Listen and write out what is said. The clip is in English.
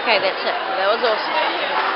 Okay, that's it. That was awesome.